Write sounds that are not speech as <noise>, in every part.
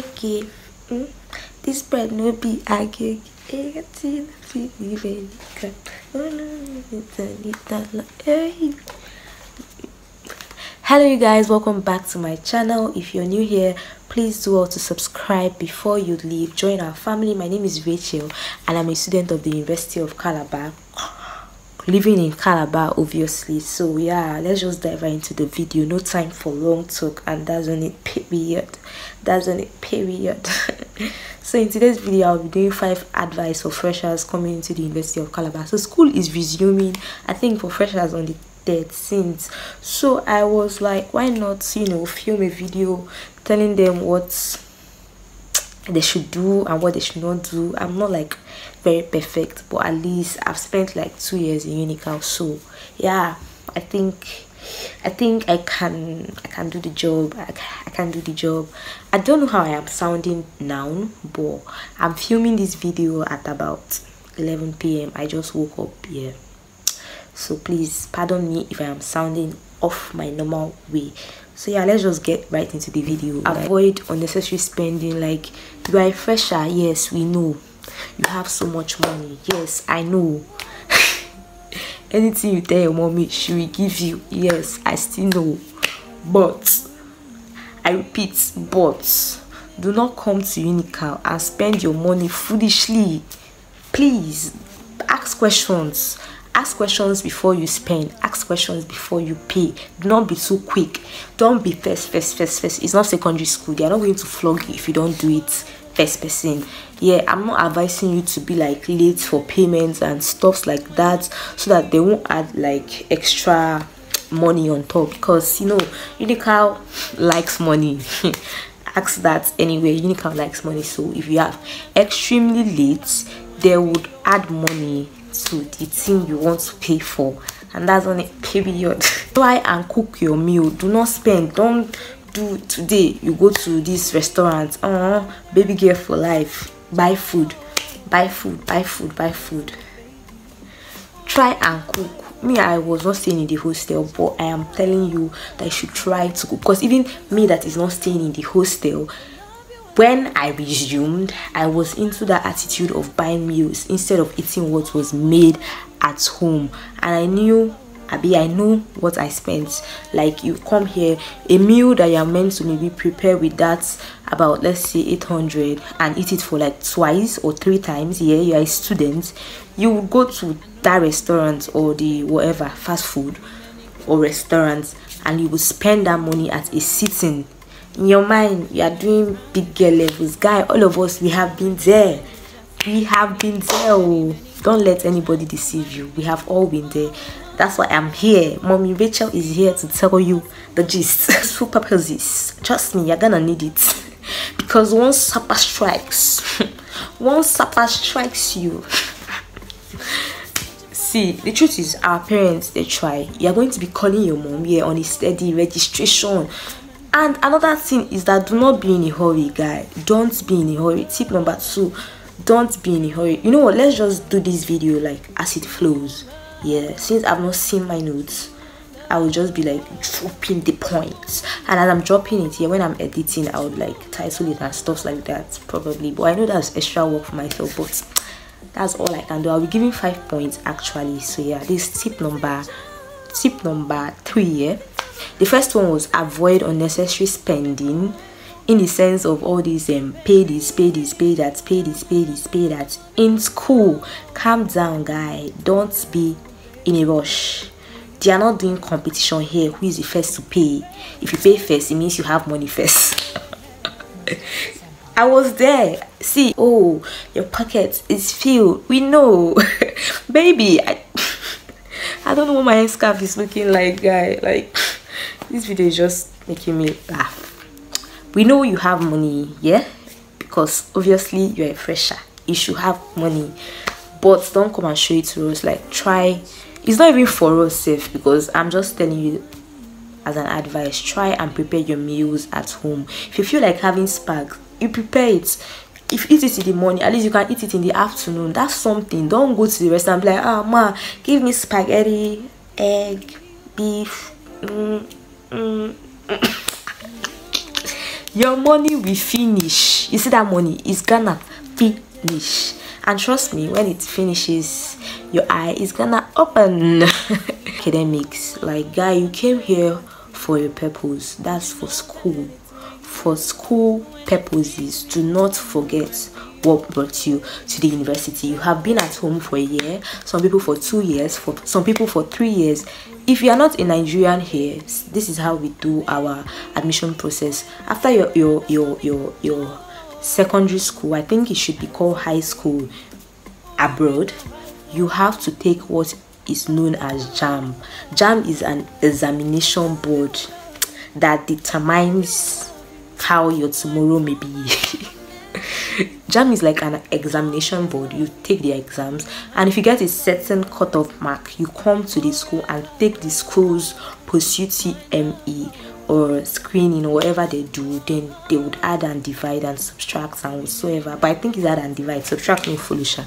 mm? this bread no be akeke hello you guys. Welcome back to my channel. If you're new here please do all to subscribe before you leave. Join our family. My name is rachel and i'm a student of the university of calabar living in calabar obviously. So yeah let's just dive right into the video. No time for long talk and that's on it period. That's on it period. <laughs> So in today's video i'll be doing five advice for freshers coming into the university of calabar. So school is resuming i think for freshers on the 13th so i was like why not you know film a video telling them what they should do and what they should not do. I'm not like very perfect but at least i've spent like two years in unical so yeah i think i think i can i can do the job I, I can do the job. I don't know how i am sounding now but i'm filming this video at about 11 p.m i just woke up yeah so please pardon me if i am sounding off my normal way. So yeah let's just get right into the video. Avoid unnecessary spending like you are a fresher yes we know you have so much money. Yes i know. <laughs> Anything you tell your mommy she will give you. Yes i still know. But i repeat but do not come to unical and spend your money foolishly. Please ask questions. Ask questions before you spend. Ask questions before you pay. Do not be too quick. Don't be first first first first it's not secondary school. They are not going to flog you if you don't do it first person. Yeah i'm not advising you to be like late for payments and stuffs like that so that they won't add like extra money on top because you know unical likes money. <laughs> Ask that anyway. Unical likes money. So if you have extremely late they would add money to the thing you want to pay for. And that's on a period. <laughs> Try and cook your meal. Do not spend. Don't do today? You go to this restaurant oh baby girl for life buy food buy food buy food buy food. Try and cook. Me i was not staying in the hostel but i am telling you that you should try to cook. Because even me that is not staying in the hostel when I resumed, I was into that attitude of buying meals instead of eating what was made at home. And I knew, Abi, I know what I spent. Like you come here, a meal that you're meant to maybe prepare with that about let's say 800 and eat it for like twice or three times. Yeah, you're a student. You go to that restaurant or the whatever fast food or restaurant and you will spend that money at a sitting in your mind you are doing big girl levels guy all of us we have been there we have been there oh don't let anybody deceive you we have all been there that's why i'm here. Mommy rachel is here to tell you the gist. <laughs> Super purposes trust me you're gonna need it. <laughs> Because once supper strikes <laughs> once supper strikes you see the truth is our parents they try. You're going to be calling your mom here on a steady registration. And another thing is that do not be in a hurry guy. Don't be in a hurry. Tip number two don't be in a hurry. You know what? Let's just do this video like as it flows yeah since i've not seen my notes i will just be like dropping the points. And as i'm dropping it here when i'm editing i would like title it and stuff like that probably. But i know that's extra work for myself but that's all i can do. I'll be giving five points actually. So yeah this tip number tip number three yeah. The first one was avoid unnecessary spending in the sense of all these um pay this pay this pay that pay this pay this pay that. In school calm down guy. Don't be in a rush. They are not doing competition here. Who is the first to pay? If you pay first it means you have money first. <laughs> I was there. See oh your pocket is filled. We know. <laughs> Baby i <laughs> i don't know what my scarf is looking like guy. Like this video is just making me laugh. We know you have money yeah? Because obviously you're a fresher. You should have money. But don't come and show it to us. Like try it's not even for us safe because i'm just telling you as an advice try and prepare your meals at home. If you feel like having spag you prepare it. If you eat it in the morning at least you can eat it in the afternoon. That's something. Don't go to the restaurant and be like oh ma give me spaghetti egg beef mm, mm. your money will finish. You see that money? Is gonna finish and trust me when it finishes your eye is gonna open. <laughs> Academics like guy you came here for a purpose. That's for school. For school purposes do not forget what brought you to the university. You have been at home for a year some people for two years for some people for three years. If you are not a nigerian here this is how we do our admission process. After your your your your, your secondary school i think it should be called high school. Abroad you have to take what is known as JAMB JAMB is an examination board that determines how your tomorrow may be. <laughs> JAMB is like an examination board. You take the exams and if you get a certain cutoff mark you come to the school and take the school's pursuit me or screening or whatever they do then they would add and divide and subtract and whatsoever. But i think it's add and divide subtract no foolish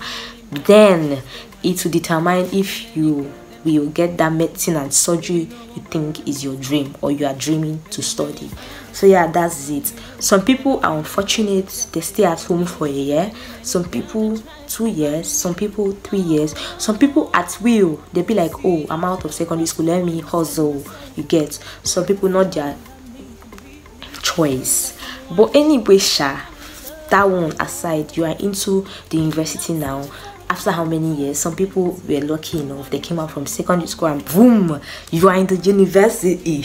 then it will determine if you will get that medicine and surgery you think is your dream or you are dreaming to study. So yeah that's it. Some people are unfortunate they stay at home for a year. Some people two years. Some people three years. Some people at will they be like oh i'm out of secondary school. Let me hustle you get. Some people not their choice. But anyway sha that one aside you are into the university now. After how many years? Some people were lucky enough. They came out from secondary school and boom you are in the university.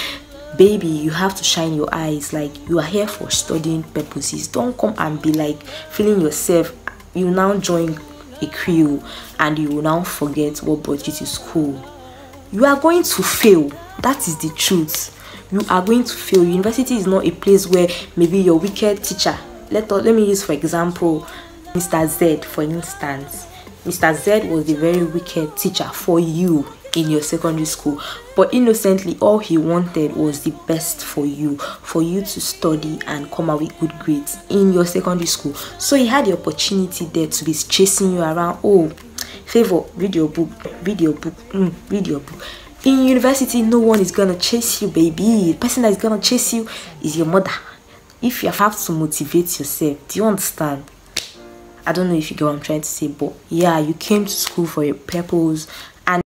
<laughs> Baby you have to shine your eyes. Like you are here for studying purposes. Don't come and be like feeling yourself. You now join a crew and you will now forget what brought you to school. You are going to fail that is the truth you are going to fail university is not a place where maybe your wicked teacher let, let me use for example Mr. Z, for instance, Mr. Z was a very wicked teacher for you in your secondary school, but innocently, all he wanted was the best for you, for you to study and come out with good grades in your secondary school. So he had the opportunity there to be chasing you around. Oh, favor, read your book, read your book, mm, read your book. In university, no one is gonna chase you, baby. The person that is gonna chase you is your mother. If you have to motivate yourself, do you understand? I don't know if you get what I'm trying to say, but yeah, you came to school for a purpose